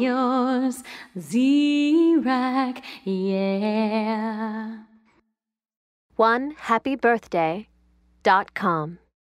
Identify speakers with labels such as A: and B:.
A: yours, Z-Rack, yeah.
B: One happy birthday dot com.